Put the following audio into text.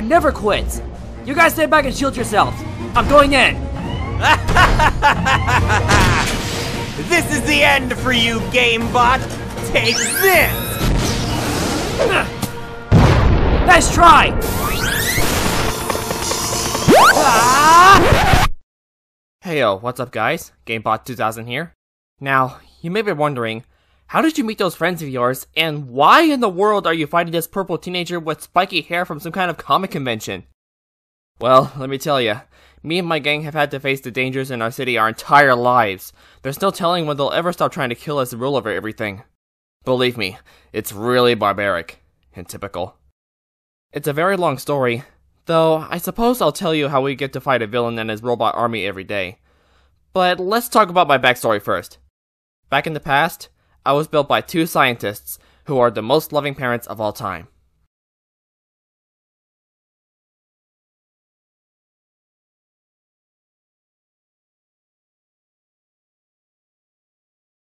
never quits. You guys stay back and shield yourselves. I'm going in. This is the end for you, GameBot! Take this! Nice try. Ah! yo! what's up guys? GameBot2000 here. Now, you may be wondering, how did you meet those friends of yours, and why in the world are you fighting this purple teenager with spiky hair from some kind of comic convention? Well, let me tell you, me and my gang have had to face the dangers in our city our entire lives. There's no telling when they'll ever stop trying to kill us and rule over everything. Believe me, it's really barbaric and typical. It's a very long story, though I suppose I'll tell you how we get to fight a villain and his robot army every day. But let's talk about my backstory first. Back in the past, I was built by two scientists who are the most loving parents of all time.